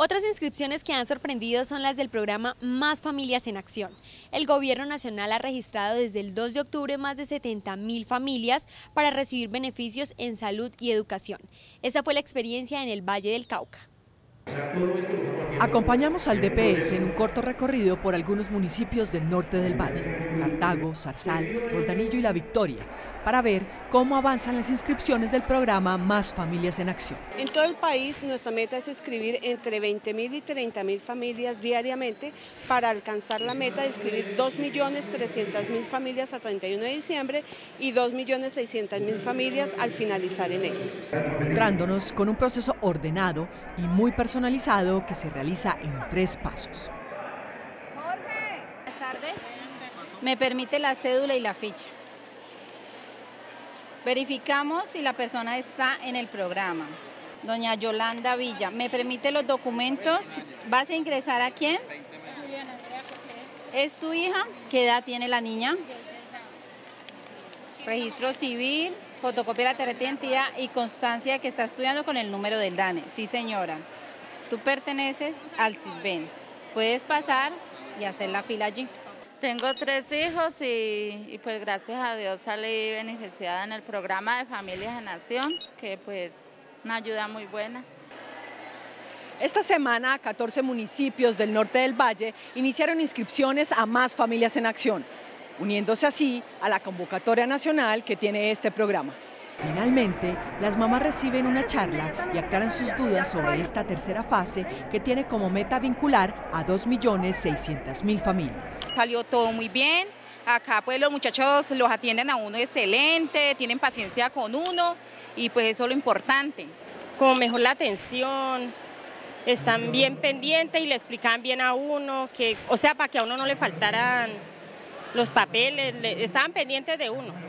Otras inscripciones que han sorprendido son las del programa Más Familias en Acción. El Gobierno Nacional ha registrado desde el 2 de octubre más de 70 mil familias para recibir beneficios en salud y educación. Esa fue la experiencia en el Valle del Cauca. Acompañamos al DPS en un corto recorrido por algunos municipios del norte del valle, Cartago, Zarzal, Roldanillo y La Victoria, para ver cómo avanzan las inscripciones del programa Más Familias en Acción. En todo el país nuestra meta es inscribir entre 20.000 y 30.000 familias diariamente para alcanzar la meta de inscribir 2.300.000 familias a 31 de diciembre y 2.600.000 familias al finalizar enero. Encontrándonos con un proceso ordenado y muy personalizado que se realiza en tres pasos. Jorge, buenas tardes. Me permite la cédula y la ficha. Verificamos si la persona está en el programa. Doña Yolanda Villa, ¿me permite los documentos? ¿Vas a ingresar a quién? ¿Es tu hija? ¿Qué edad tiene la niña? Registro civil, fotocopia de la tarjeta de identidad y constancia que está estudiando con el número del DANE. Sí, señora. Tú perteneces al CISBEN. Puedes pasar y hacer la fila allí. Tengo tres hijos y, pues gracias a Dios salí beneficiada en el programa de Familias en Nación, que pues una ayuda muy buena. Esta semana, 14 municipios del norte del Valle iniciaron inscripciones a más familias en acción, uniéndose así a la convocatoria nacional que tiene este programa. Finalmente, las mamás reciben una charla y aclaran sus dudas sobre esta tercera fase que tiene como meta vincular a 2.600.000 familias. Salió todo muy bien, acá pues los muchachos los atienden a uno excelente, tienen paciencia con uno y pues eso es lo importante. Como mejor la atención, están bien pendientes y le explican bien a uno, que, o sea, para que a uno no le faltaran los papeles, estaban pendientes de uno.